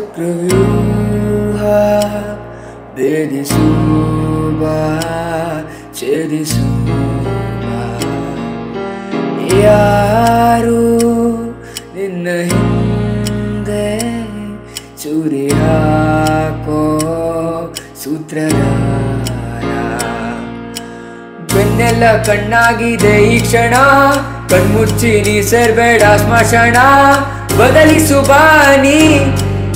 ಚಕ್ರವ್ಯೂಹ ಭೇದಿಸುವ ಛೇದಿಸುವ ಯಾರು ನಿನ್ನ ಹಿಂದೆ ಚೂರಿ ಹಾಕೋ ಸೂತ್ರಧಾರ? ಬೆನ್ನೆಲ್ಲ ಕಣ್ಣಾಗಿದೆ ಈ ಕ್ಷಣ ಕಣ್ಮುಚ್ಚಿ ನೀ ಸರ್ಬೇಡ ಸ್ಮಶಾನ ಬದಲಿಸು ಬಾನಿ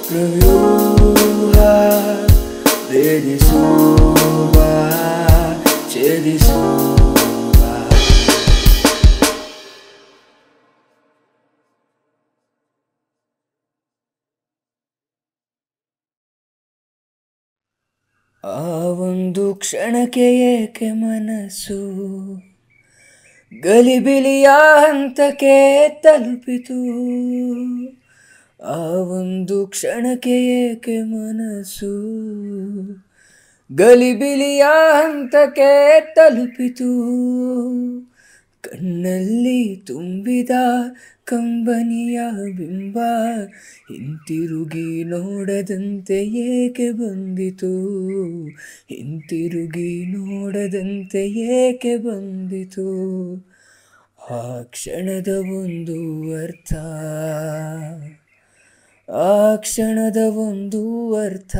ಚಕ್ರವ್ಯೂಹ ಭೇದಿಸುವ ಛೇದಿಸುವ. ಆ ಒಂದು ಕ್ಷಣಕ್ಕೆ ಏಕೆ ಮನಸ್ಸು ಗಲಿಬಿಲಿಯ ಹಂತಕ್ಕೆ ತಲುಪಿತು? ಆ ಒಂದು ಕ್ಷಣಕ್ಕೆ ಏಕೆ ಮನಸ್ಸು ಗಲಿಬಿಲಿಯ ಹಂತಕ್ಕೆ ತಲುಪಿತು? ಕಣ್ಣಲ್ಲಿ ತುಂಬಿದ ಕಂಬನಿಯ ಬಿಂಬ ಹಿಂತಿರುಗಿ ನೋಡದಂತೆ ಏಕೆ ಬಂದಿತು? ಹಿಂತಿರುಗಿ ನೋಡದಂತೆ ಏಕೆ ಬಂದಿತು? ಆ ಕ್ಷಣದ ಒಂದು ಅರ್ಥ. ಆ ಕ್ಷಣದ ಒಂದು ಅರ್ಥ,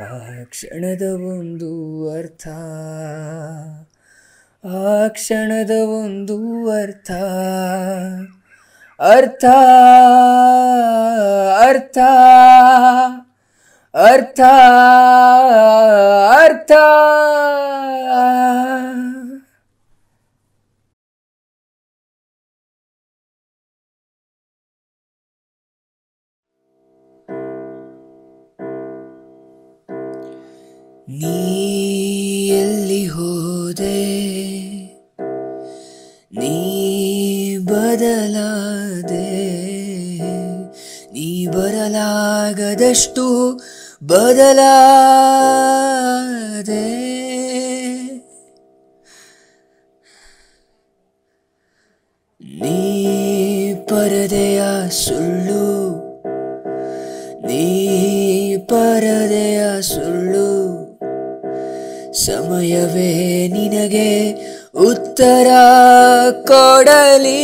ಆ ಕ್ಷಣದ ಒಂದು ಅರ್ಥ, ಆ ಕ್ಷಣದ ಒಂದು ಅರ್ಥ ಅರ್ಥ ಅರ್ಥ ಅರ್ಥ ಅರ್ಥ. ನೀ ಎಲ್ಲಿ ಹೋದೆ ನೀ ಬದಲಾದೆ ನೀ ಬರಲಾಗದಷ್ಟು ಬದಲಾದೆ. ಸಮಯವೇ ನಿನಗೆ ಉತ್ತರ ಕೊಡಲಿ.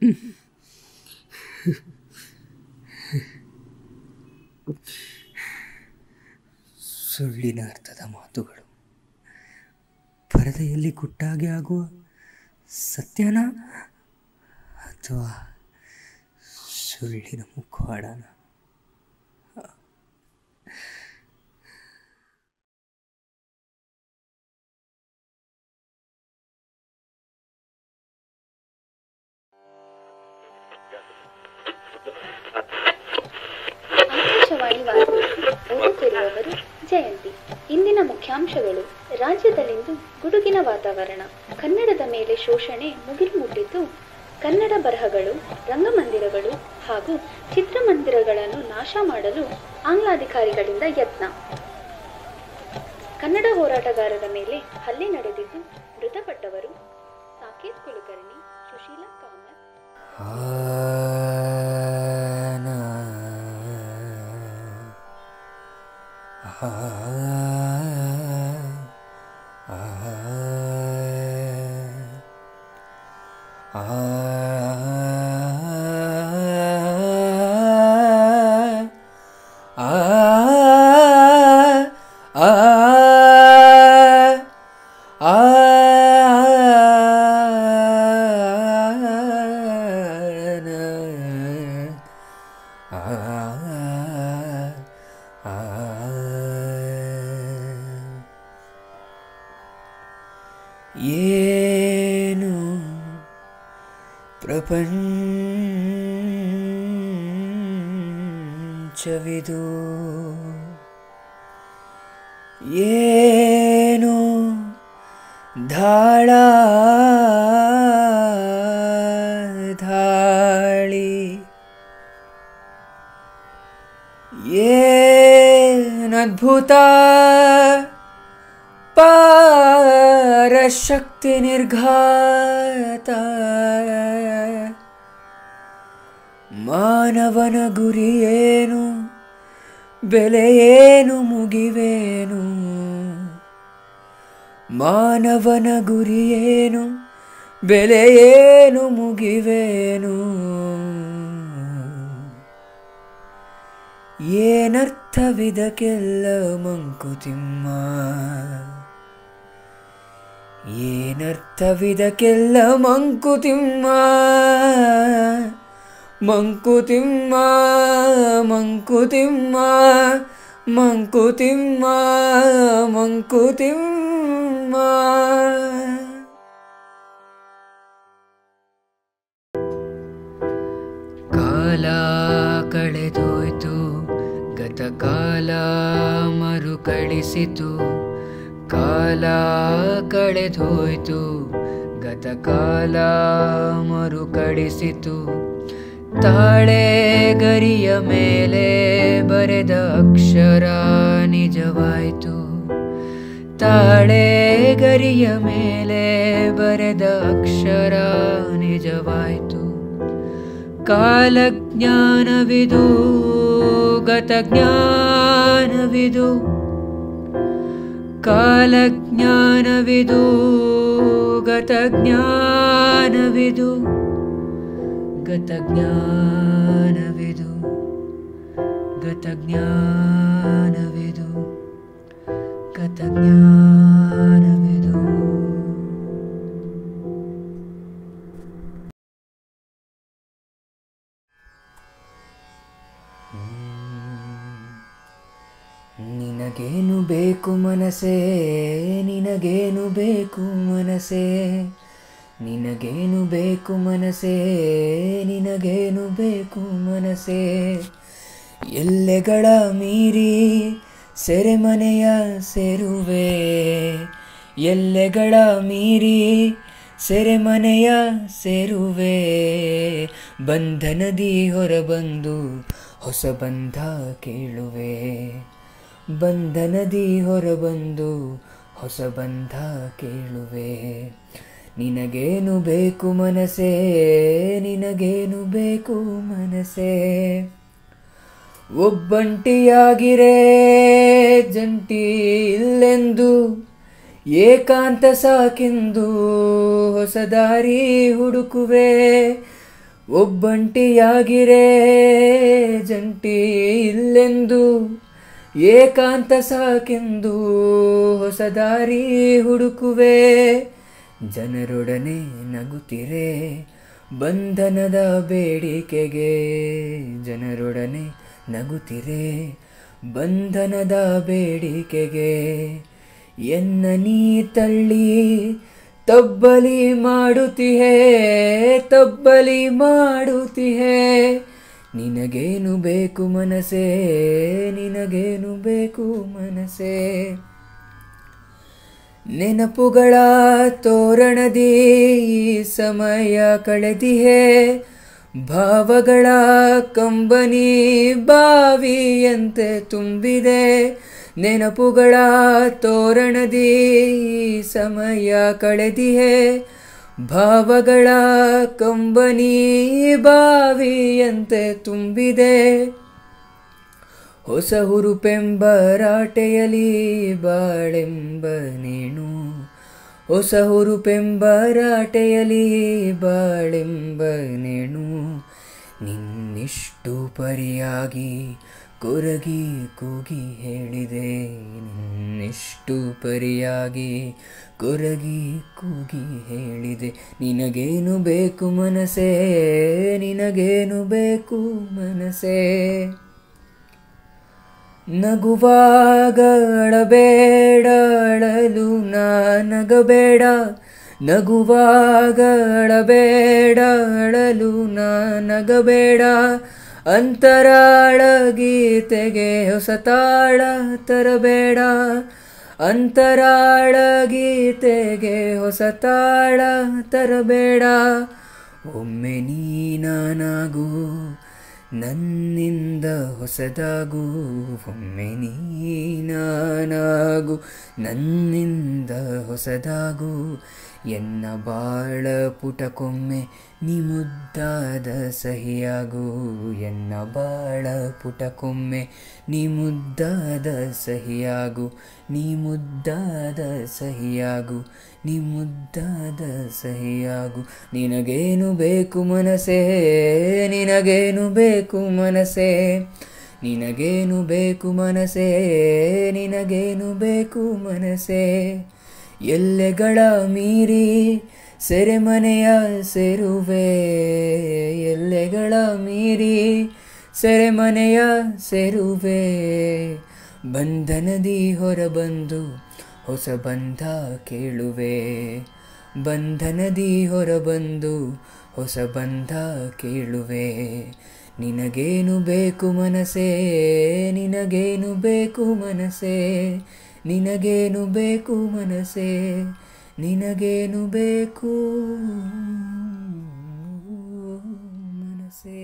ಸುಳ್ಳಿನ ಅರ್ಥದ ಮಾತುಗಳು. ಪರದೆಯಲ್ಲಿ ಕುಟ್ಟಾಗಿ ಆಗುವ ಸತ್ಯನ ಅಥವಾ ಸುಳ್ಳಿನ ಮುಖವಾಡನ? ಆಕಾಶವಾಣಿ ಓದುತ್ತಿರುವವರು ಜಯಂತಿ. ಇಂದಿನ ಮುಖ್ಯಾಂಶಗಳು. ರಾಜ್ಯದಲ್ಲಿಂದು ಗುಡುಗಿನ ವಾತಾವರಣ. ಕನ್ನಡದ ಮೇಲೆ ಶೋಷಣೆ ಮುಗಿಲು ಮುಟ್ಟಿದ್ದು ಕನ್ನಡ ಬರಹಗಳು, ರಂಗಮಂದಿರಗಳು ಹಾಗೂ ಚಿತ್ರಮಂದಿರಗಳನ್ನು ನಾಶ ಮಾಡಲು ಆಂಗ್ಲಾಧಿಕಾರಿಗಳಿಂದ ಯತ್ನ. ಕನ್ನಡ ಹೋರಾಟಗಾರರ ಮೇಲೆ ಹಲ್ಲೆ ನಡೆದಿದ್ದು, ಮೃತಪಟ್ಟವರು ಸಾಕೇತ್ ಕುಲಕರ್ಣಿ, ಸುಶೀಲಾ ಕಾಮತ್. Ah. ेनु प्रपञ्चविदो च विदुः येनो धाळा धाळि येन ಪಾರಶಕ್ತಿ ನಿರ್ಘಾತ. ಮಾನವನ ಗುರಿಯೇನು ಬೆಲೆಯೇನು ಮುಗಿವೇನು? ಮಾನವನ ಗುರಿಯೇನು ಬೆಲೆಯೇನು ಮುಗಿವೇನು? ಏನರ್ಥವಿದಕ್ಕೆಲ್ಲ ಮಂಕುತಿಮ್ಮ? ಏನರ್ಥವಿದಕ್ಕೆಲ್ಲ ಮಂಕುತಿಮ್ಮ ಮಂಕುತಿಮ್ಮ ಮಂಕುತಿಮ್ಮ ಮಂಕುತಿಮ್ಮ ಮಂಕುತಿಮ್ಮ ಕಾಲ ಕಳೆದೋಯ್ತು ಗತಕಾಲ ಮರುಕಳಿಸಿತು. ಕಾಲ ಕಳೆದೋಯ್ತು ಗತಕಾಲ ಮರುಕಳಿಸಿತು ತಾಳೆ ಗರಿಯ ಮೇಲೆ ಬರೆದ ಅಕ್ಷರ ನಿಜವಾಯಿತು ತಾಳೆ ಗರಿಯ ಮೇಲೆ ಬರೆದ ಅಕ್ಷರ ನಿಜವಾಯಿತು ಕಾಲಜ್ಞಾನವಿದು ಗತಜ್ಞಾನವಿದು कालज्ञानविदु गतज्ञानविदु गतज्ञानविदु गतज्ञानविदु गतज्ञान ಮನಸೇ ನಿನಗೇನು ಬೇಕು ಮನಸೇ ನಿನಗೇನು ಬೇಕು ಮನಸೇ ನಿನಗೇನು ಬೇಕು ಮನಸೇ ಎಲ್ಲೆಗಳ ಮೀರಿ ಸೆರೆಮನೆಯ ಸೇರುವೆ. ಎಲ್ಲೆಗಳ ಮೀರಿ ಸೆರೆಮನೆಯ ಸೇರುವೆ. ಬಂಧನದಿ ಹೊರಬಂದು ಹೊಸ ಬಂಧ ಕೇಳುವೆ. ಬಂಧನದಿ ಹೊರಬಂದು ಹೊಸ ಬಂಧ ಕೇಳುವೆ. ನಿನಗೇನು ಬೇಕು ಮನಸೇ ನಿನಗೇನು ಬೇಕು ಮನಸೇ ಒಬ್ಬಂಟಿಯಾಗಿರೇ ಜಂಟಿ ಇಲ್ಲೆಂದು ಏಕಾಂತ ಸಾಕೆಂದು ಹೊಸ ದಾರಿ ಹುಡುಕುವೆ. ಒಬ್ಬಂಟಿಯಾಗಿರೇ ಜಂಟಿ ಇಲ್ಲೆಂದು ಏಕಾಂತ ಸಾಕೆಂದು ಹೊಸದಾರಿ ಹುಡುಕುವೆ. ಜನರೊಡನೆ ನಗುತ್ತಿರೆ ಬಂಧನದ ಬೇಡಿಕೆಗೆ. ಜನರೊಡನೆ ನಗುತ್ತಿರೆ ಬಂಧನದ ಬೇಡಿಕೆಗೆ. ಎನ್ನ ನೀ ತಳ್ಳಿ ತಬ್ಬಲಿ ಮಾಡುತ್ತಿಹೇ, ತಬ್ಬಲಿ ಮಾಡುತ್ತಿಹೆ. ನಿನಗೇನು ಬೇಕು ಮನಸೇ? ನಿನಗೇನು ಬೇಕು ಮನಸೇ? ನೆನಪುಗಳ ತೋರಣದಿ ಈ ಸಮಯ ಕಳೆದಿಹೆ? ಭಾವಗಳ ಕಂಬನಿ ಬಾವಿಯಂತೆ ತುಂಬಿದೆ? ನೆನಪುಗಳ ತೋರಣದಿ ಈ ಸಮಯ ಕಳೆದಿಹೆ? ಭಾವಗಳ ಕಂಬನಿ ಬಾವಿಯಂತೆ ತುಂಬಿದೆ. ಹೊಸ ಹುರುಪೆಂಬರಾಟೆಯಲಿ ಬಾಳೆಂಬ ನೇಣು. ಹೊಸ ಹುರುಪೆಂಬರಾಟೆಯಲಿ ಬಾಳೆಂಬ ನೇಣು. ನಿನ್ನಿಷ್ಟು ಪರಿಯಾಗಿ ಕೊರಗಿ ಕೂಗಿ ಹೇಳಿದೆ ನಿನ್ನೆಷ್ಟು ಪರಿಯಾಗಿ ಕೊರಗಿ ಕೂಗಿ ಹೇಳಿದೆ. ನಿನಗೇನು ಬೇಕು ಮನಸೇ, ನಿನಗೇನು ಬೇಕು ಮನಸೇ? ನಗುವಾಗ ಅಳಬೇಡ ಅಳಲು ನಗಬೇಡ ನಗುವಾಗ ಅಳಲು ನಗಬೇಡ ಅಂತರಾಳ ಗೀತೆಗೆ ಹೊಸ ತಾಳ ತರಬೇಡ. ಅಂತರಾಳ ಗೀತೆಗೆ ಹೊಸ ತಾಳ ತರಬೇಡ. ಒಮ್ಮೆ ನೀನಾನಾಗು, ನನ್ನಿಂದ ಹೊಸದಾಗು. ಒಮ್ಮೆ ನೀನಾನಾಗು, ನನ್ನಿಂದ ಹೊಸದಾಗು. ಎನ್ನ ಬಾಳ ಪುಟಕೊಮ್ಮೆ ನೀ ಮುದ್ದಾದ ಸಹಿಯಾಗು. ಎನ್ನ ಬಾಳ ಪುಟಕೊಮ್ಮೆ ನೀ ಮುದ್ದಾದ ಸಹಿಯಾಗು. ನೀ ಮುದ್ದಾದ ಸಹಿಯಾಗು ನೀ ಮುದ್ದಾದ ಸಹಿಯಾಗು. ನಿನಗೇನು ಬೇಕು ಮನಸೇ, ನಿನಗೇನು ಬೇಕು ಮನಸೇ. ನಿನಗೇನು ಬೇಕು ಮನಸೇ, ನಿನಗೇನು ಬೇಕು ಮನಸೇ. ಎಲ್ಲೆಗಳ ಮೀರಿ ಸೆರೆಮನೆಯ ಸೇರುವೆ. ಎಲ್ಲೆಗಳ ಮೀರಿ ಸೆರೆಮನೆಯ ಸೇರುವೆ. ಬಂಧನದಿ ಹೊರಬಂದು ಹೊಸ ಬಂಧ ಕೇಳುವೆ. ಬಂಧನದಿ ಹೊರಬಂದು ಹೊಸ ಬಂಧ ಕೇಳುವೆ. ನಿನಗೇನು ಬೇಕು ಮನಸೇ? ನಿನಗೇನು ಬೇಕು ಮನಸೇ? ನಿನಗೇನು ಬೇಕು ಮನಸೇ ನಿನಗೇನು ಬೇಕು ಮನಸೇ